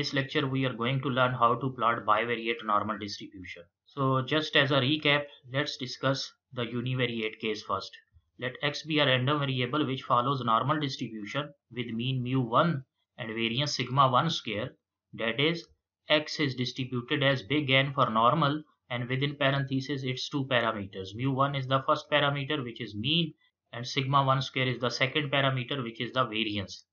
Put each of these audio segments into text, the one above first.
this lecture we are going to learn how to plot bivariate normal distribution. So just as a recap, let's discuss the univariate case first. Let x be a random variable which follows normal distribution with mean mu1 and variance sigma 1 square. That is, x is distributed as big N for normal and within parentheses its two parameters. Mu1 is the first parameter which is mean and sigma 1 square is the second parameter which is the variance.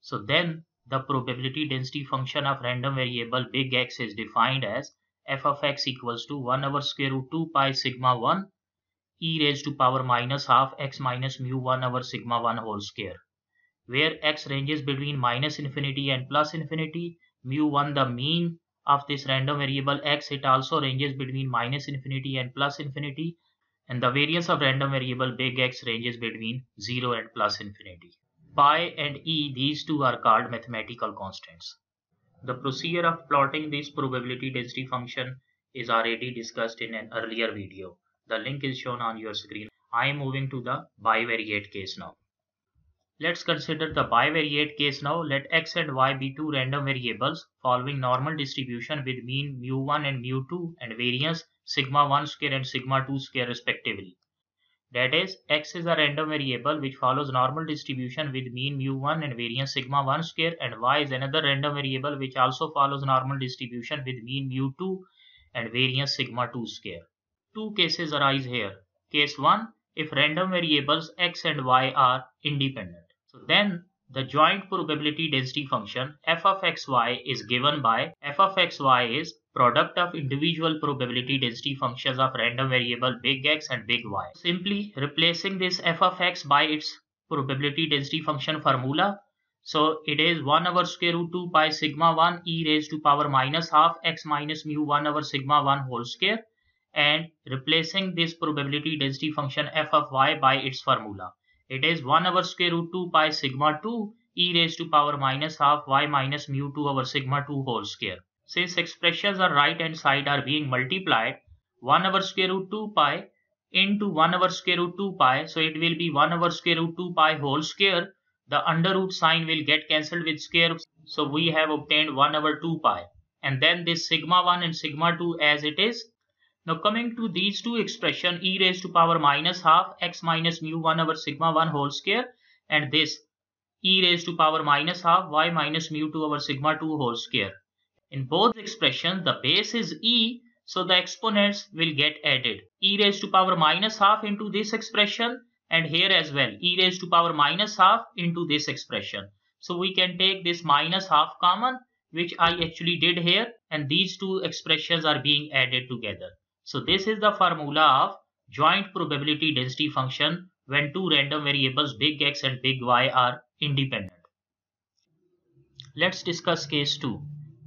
So then the probability density function of random variable big X is defined as f of x equals to 1 over square root 2 pi sigma 1 e raised to power minus half x minus mu 1 over sigma 1 whole square where x ranges between minus infinity and plus infinity mu 1 the mean of this random variable x it also ranges between minus infinity and plus infinity and the variance of random variable big X ranges between 0 and plus infinity. Pi and e, these two are called mathematical constants. The procedure of plotting this probability density function is already discussed in an earlier video. The link is shown on your screen. I am moving to the bivariate case now. Let's consider the bivariate case now. Let x and y be two random variables following normal distribution with mean mu1 and mu2 and variance sigma 1 square and sigma 2 square respectively. That is, x is a random variable which follows normal distribution with mean mu1 and variance sigma 1 square and y is another random variable which also follows normal distribution with mean mu2 and variance sigma 2 square. Two cases arise here. Case 1, if random variables x and y are independent. So then the joint probability density function f of xy is given by f of xy is product of individual probability density functions of random variable big X and big Y. Simply replacing this f of x by its probability density function formula. So it is 1 over square root 2 pi sigma 1 e raised to power minus half x minus mu 1 over sigma 1 whole square and replacing this probability density function f of y by its formula. It is 1 over square root 2 pi sigma 2 e raised to power minus half y minus mu 2 over sigma 2 whole square. Since expressions on right hand side are being multiplied, 1 over square root 2 pi into 1 over square root 2 pi, so it will be 1 over square root 2 pi whole square. The under root sign will get cancelled with square, so we have obtained 1 over 2 pi. And then this sigma 1 and sigma 2 as it is, now coming to these two expression e raised to power minus half x minus mu 1 over sigma 1 whole square and this e raised to power minus half y minus mu 2 over sigma 2 whole square. In both expressions the base is e so the exponents will get added. e raised to power minus half into this expression and here as well e raised to power minus half into this expression. So we can take this minus half common which I actually did here and these two expressions are being added together. So this is the formula of joint probability density function when two random variables big X and big Y are independent. Let's discuss case 2.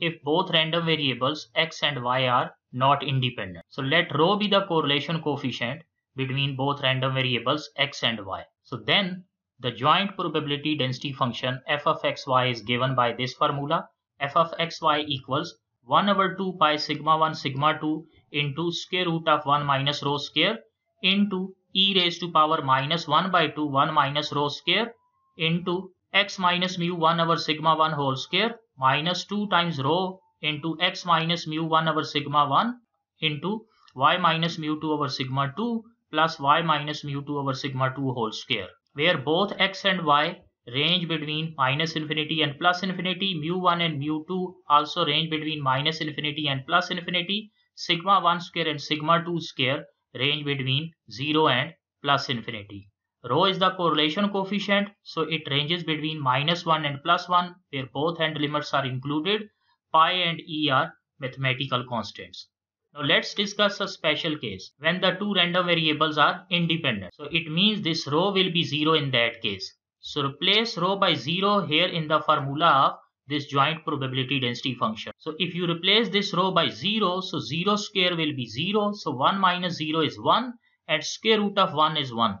If both random variables X and Y are not independent. So let rho be the correlation coefficient between both random variables X and Y. So then the joint probability density function f of xy is given by this formula f of xy equals 1 over 2 pi sigma 1 sigma 2 into square root of 1 minus rho square into e raised to power minus 1 by 2 1 minus rho square into x minus mu 1 over sigma 1 whole square minus 2 times rho into x minus mu 1 over sigma 1 into y minus mu 2 over sigma 2 plus y minus mu 2 over sigma 2 whole square where both x and y range between minus infinity and plus infinity. Mu 1 and mu 2 also range between minus infinity and plus infinity sigma 1 square and sigma 2 square range between 0 and plus infinity. Rho is the correlation coefficient, so it ranges between minus 1 and plus 1 where both end limits are included. Pi and E are mathematical constants. Now let's discuss a special case when the two random variables are independent. So it means this rho will be 0 in that case. So replace rho by 0 here in the formula of this joint probability density function. So if you replace this rho by 0, so 0 square will be 0. So 1 minus 0 is 1 and square root of 1 is 1.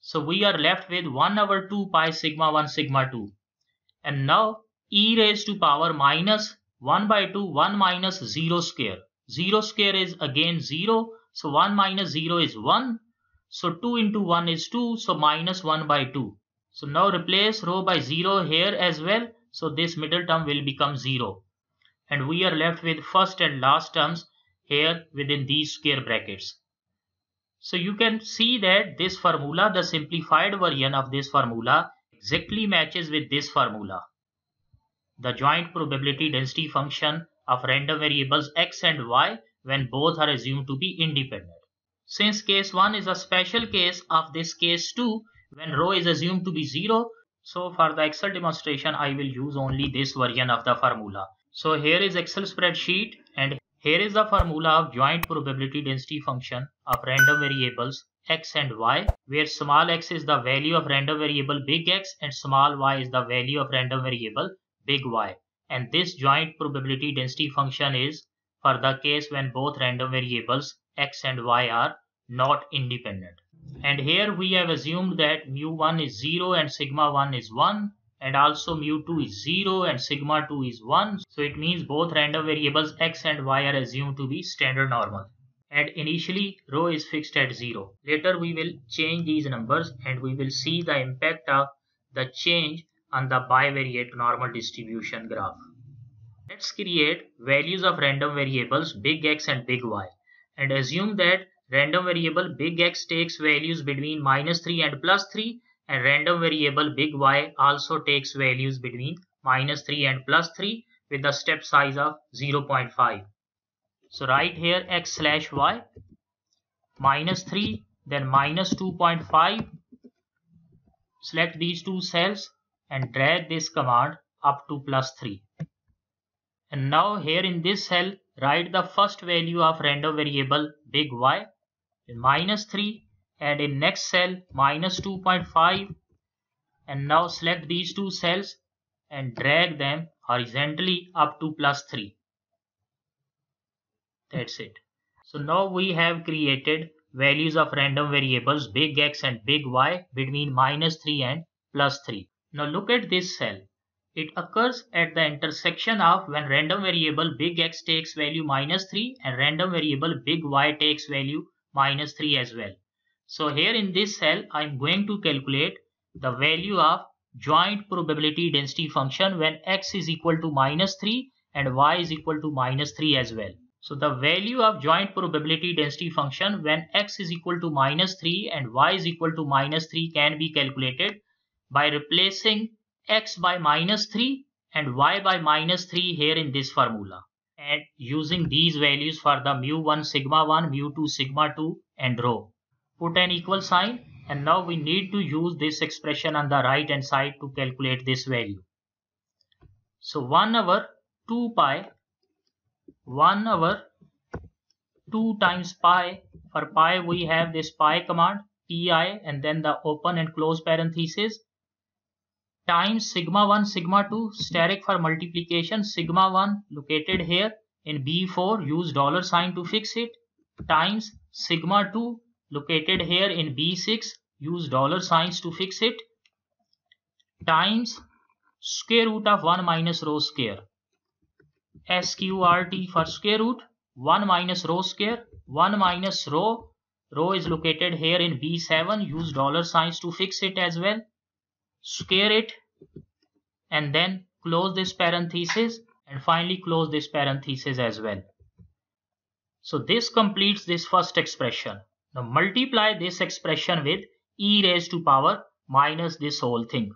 So we are left with 1 over 2 pi sigma 1 sigma 2. And now e raised to power minus 1 by 2 1 minus 0 square. 0 square is again 0. So 1 minus 0 is 1. So 2 into 1 is 2. So minus 1 by 2. So now replace rho by 0 here as well. So this middle term will become 0. and we are left with first and last terms here within these square brackets. So you can see that this formula, the simplified version of this formula exactly matches with this formula. The joint probability density function of random variables x and y when both are assumed to be independent. Since case 1 is a special case of this case 2 when rho is assumed to be 0, so for the Excel demonstration I will use only this version of the formula. So here is Excel spreadsheet and here is the formula of joint probability density function of random variables x and y where small x is the value of random variable big X and small y is the value of random variable big Y. And this joint probability density function is for the case when both random variables x and y are not independent. And here we have assumed that mu1 is 0 and sigma 1 is 1 and also mu2 is 0 and sigma 2 is 1. So it means both random variables x and y are assumed to be standard normal. And initially rho is fixed at 0. Later we will change these numbers and we will see the impact of the change on the bivariate normal distribution graph. Let's create values of random variables big X and big Y and assume that random variable big X takes values between minus 3 and plus 3 and random variable big Y also takes values between minus 3 and plus 3 with the step size of 0.5. So write here x slash y minus 3 then minus 2.5 select these two cells and drag this command up to plus 3. And now here in this cell write the first value of random variable big Y minus 3 and in next cell minus 2.5 and now select these two cells and drag them horizontally up to plus 3 that's it. So now we have created values of random variables big X and big Y between minus 3 and plus 3 now look at this cell. It occurs at the intersection of when random variable big X takes value minus 3 and random variable big Y takes value minus 3 as well so here in this cell, I'm going to calculate the value of joint probability density function when x is equal to minus 3 and y is equal to minus 3 as well. So the value of joint probability density function when x is equal to minus 3 and y is equal to minus 3 can be calculated by replacing x by minus 3 and y by minus 3 here in this formula and using these values for the mu1 sigma 1 mu2 sigma 2 and rho put an equal sign and now we need to use this expression on the right hand side to calculate this value. So 1 over 2 pi 1 over 2 times pi for pi we have this pi command pi and then the open and close parenthesis times sigma 1 sigma 2 steric for multiplication sigma 1 located here in b4 use dollar sign to fix it. Times sigma 2 located here in B6 use dollar signs to fix it. Times square root of 1 minus rho square. Sqrt for square root 1 minus rho square 1 minus rho. Rho is located here in B7 use dollar signs to fix it as well square it and then close this parenthesis and finally close this parenthesis as well. So this completes this first expression. Now multiply this expression with e raised to power minus this whole thing.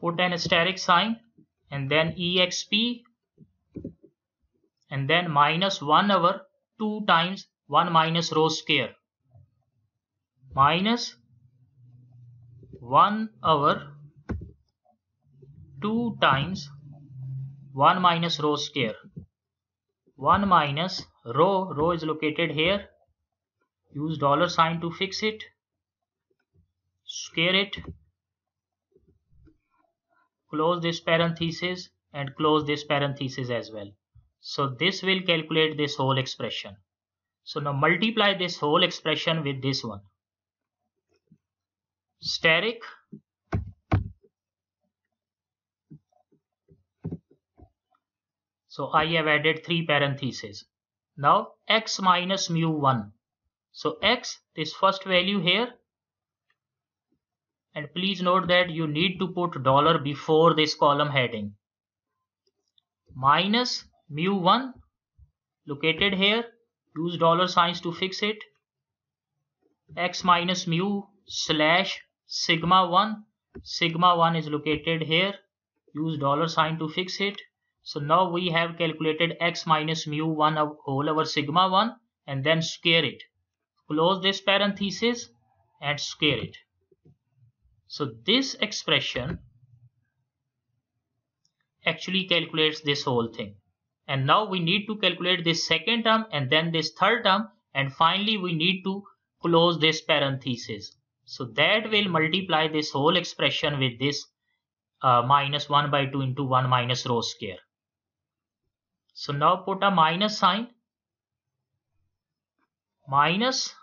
Put an asterisk sign and then exp and then minus 1 over 2 times 1 minus rho square. Minus 1 over 2 times 1 minus rho square. 1 minus rho rho is located here. Use dollar sign to fix it. Square it. Close this parenthesis and close this parenthesis as well. So this will calculate this whole expression. So now multiply this whole expression with this one steric so I have added three parentheses. Now x minus mu 1 so x, this first value here. And please note that you need to put dollar before this column heading. Minus mu1 located here. Use dollar signs to fix it. X minus mu slash sigma 1 sigma 1 is located here. Use dollar sign to fix it. So now we have calculated x minus mu 1 of whole over sigma 1 and then square it. Close this parenthesis and square it. So this expression actually calculates this whole thing. And now we need to calculate this second term and then this third term. And finally we need to close this parenthesis so that will multiply this whole expression with this uh, minus 1 by 2 into 1 minus rho square. So now put a minus sign. Minus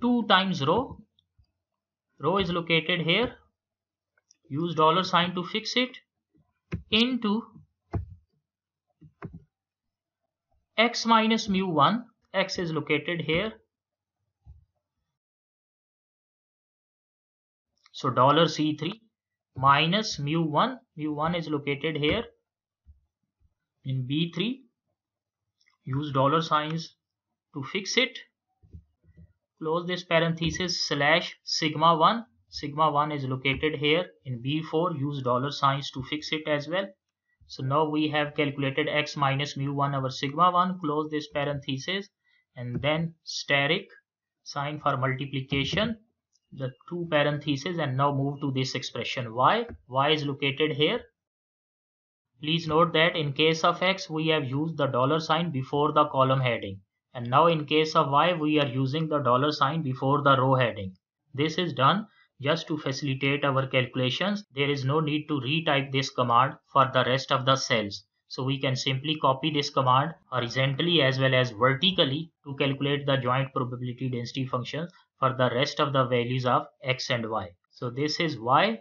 2 times rho. Rho is located here. Use dollar sign to fix it into x minus mu 1 x is located here so dollar c3 minus mu 1 mu 1 is located here in b3 use dollar signs to fix it. Close this parenthesis slash sigma 1 sigma 1 is located here in b4 use dollar signs to fix it as well. So now we have calculated x minus mu 1 over sigma 1 close this parenthesis and then steric sign for multiplication the two parentheses and now move to this expression. Y y is located here? Please note that in case of x we have used the dollar sign before the column heading. And now in case of y we are using the dollar sign before the row heading. This is done just to facilitate our calculations. There is no need to retype this command for the rest of the cells. So we can simply copy this command horizontally as well as vertically to calculate the joint probability density function for the rest of the values of x and y. So this is y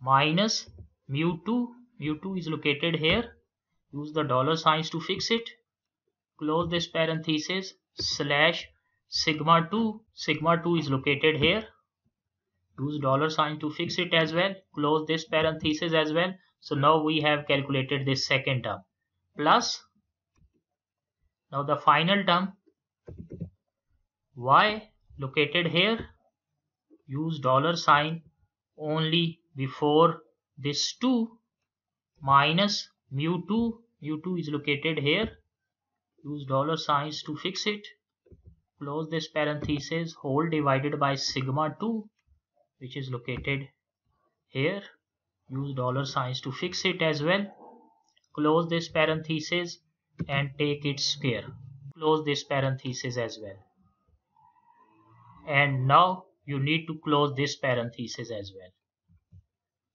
minus mu2 mu2 is located here. Use the dollar signs to fix it. Close this parenthesis slash sigma 2 sigma 2 is located here. Use dollar sign to fix it as well. Close this parenthesis as well. So now we have calculated this second term. Plus now the final term y located here. Use dollar sign only before this 2 minus mu2 mu2 is located here. Use dollar signs to fix it. Close this parenthesis. Whole divided by sigma 2 which is located here. Use dollar signs to fix it as well. Close this parenthesis and take its square. Close this parenthesis as well and now you need to close this parenthesis as well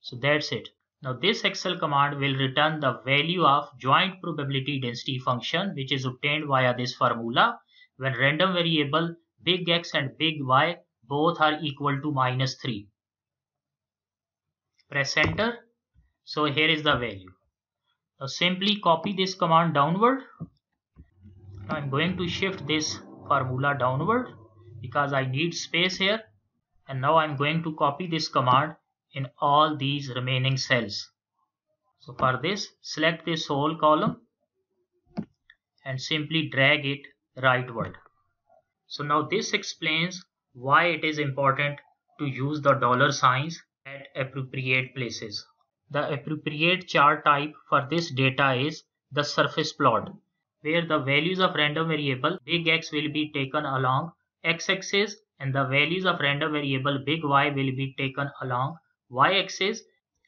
so that's it now this excel command will return the value of joint probability density function which is obtained via this formula when random variable big X and big Y both are equal to minus 3. Press enter. So here is the value. Now simply copy this command downward. Now I'm going to shift this formula downward because I need space here. And now I'm going to copy this command in all these remaining cells. So for this, select this whole column and simply drag it rightward. So now this explains why it is important to use the dollar signs at appropriate places. The appropriate chart type for this data is the surface plot where the values of random variable big X will be taken along x-axis and the values of random variable big Y will be taken along y-axis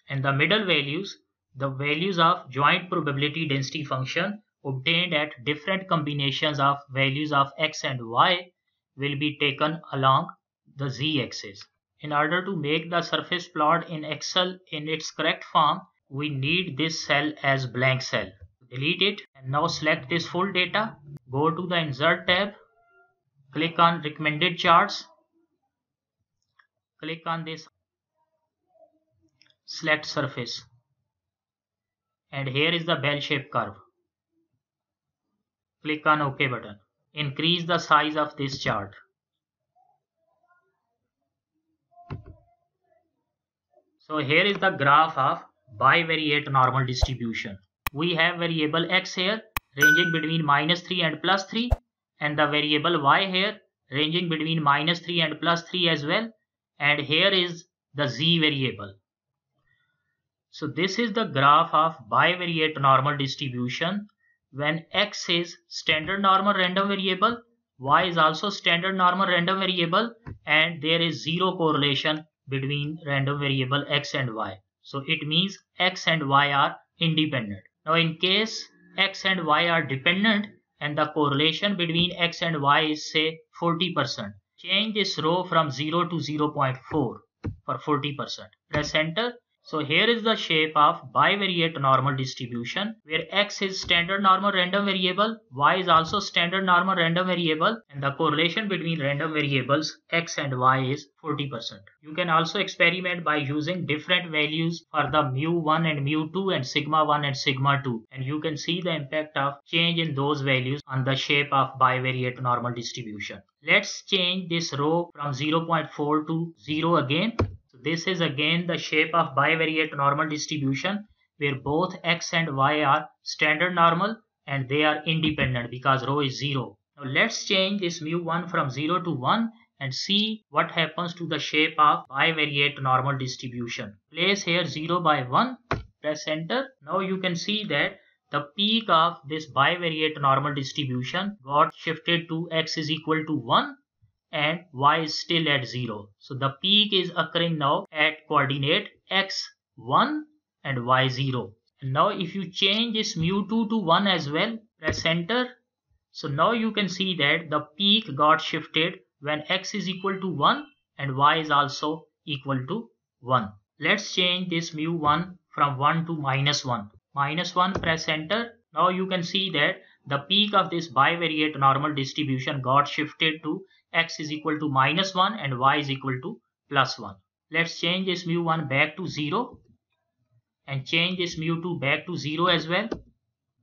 and the middle values the values of joint probability density function obtained at different combinations of values of x and y will be taken along the z-axis. In order to make the surface plot in Excel in its correct form, we need this cell as blank cell. Delete it and now select this full data. Go to the Insert tab. Click on Recommended Charts. Click on this. Select Surface. And here is the bell-shaped curve. Click on OK button increase the size of this chart. So here is the graph of bivariate normal distribution. we have variable x here ranging between minus 3 and plus 3 and the variable y here ranging between minus 3 and plus 3 as well and here is the z variable. So this is the graph of bivariate normal distribution when x is standard normal random variable y is also standard normal random variable and there is zero correlation between random variable x and y. So it means x and y are independent. Now in case x and y are dependent and the correlation between x and y is say 40%. Change this rho from 0 to 0.4 for 40%. Press enter so here is the shape of bivariate normal distribution where x is standard normal random variable, y is also standard normal random variable and the correlation between random variables x and y is 40%. You can also experiment by using different values for the mu1 and mu2 and sigma 1 and sigma 2 and you can see the impact of change in those values on the shape of bivariate normal distribution. Let's change this rho from 0.4 to 0 again this is again the shape of bivariate normal distribution where both x and y are standard normal and they are independent because rho is 0. Now let's change this mu1 from 0 to 1 and see what happens to the shape of bivariate normal distribution. Place here 0 by 1, press enter. Now you can see that the peak of this bivariate normal distribution got shifted to x is equal to 1 and y is still at 0. So the peak is occurring now at coordinate x1 and y0. And now if you change this mu2 to 1 as well, press enter. So now you can see that the peak got shifted when x is equal to 1 and y is also equal to 1. Let's change this mu1 from 1 to minus 1. Minus 1 press enter. Now you can see that the peak of this bivariate normal distribution got shifted to x is equal to minus 1 and y is equal to plus 1. Let's change this mu1 back to 0 and change this mu2 back to 0 as well.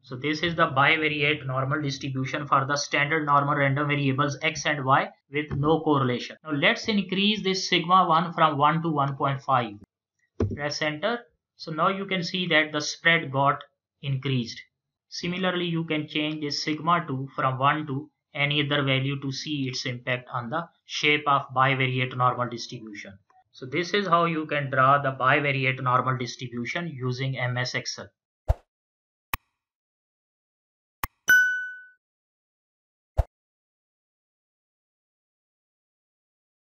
So this is the bivariate normal distribution for the standard normal random variables x and y with no correlation. Now let's increase this sigma 1 from 1 to 1.5. Press enter. So now you can see that the spread got increased. Similarly, you can change this sigma 2 from 1 to any other value to see its impact on the shape of bivariate normal distribution. So this is how you can draw the bivariate normal distribution using MS Excel.